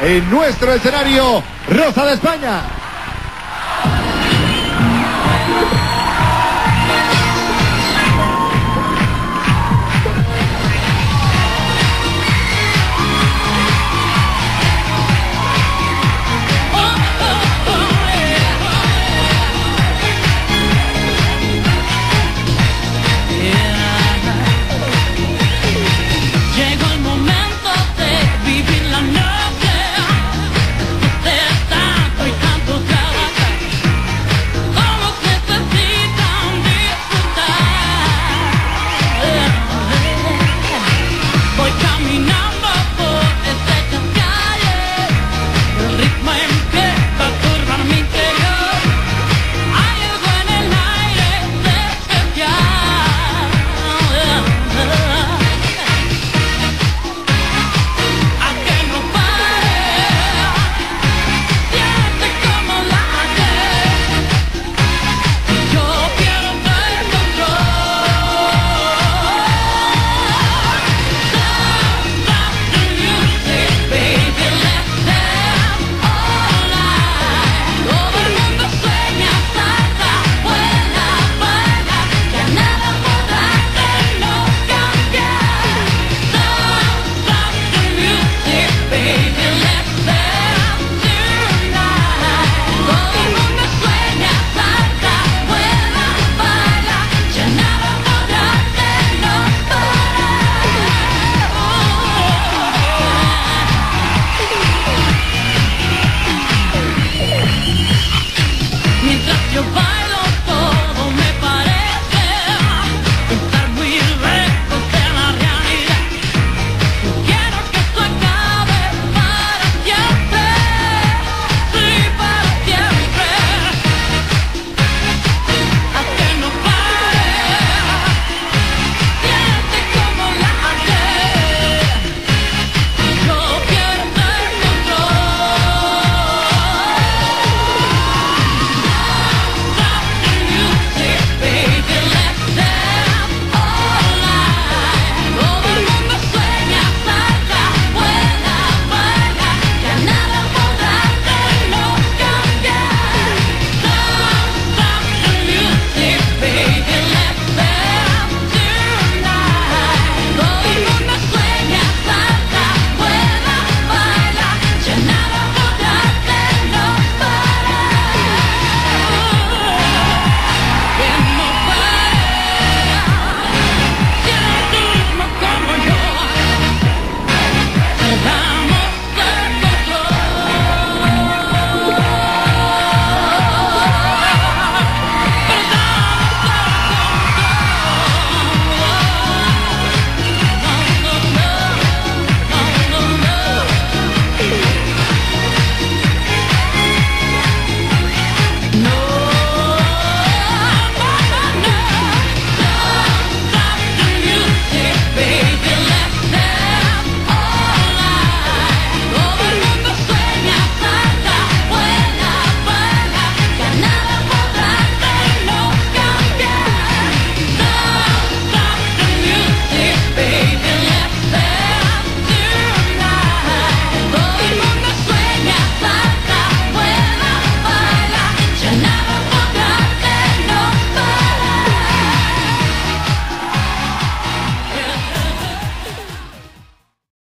en nuestro escenario Rosa de España.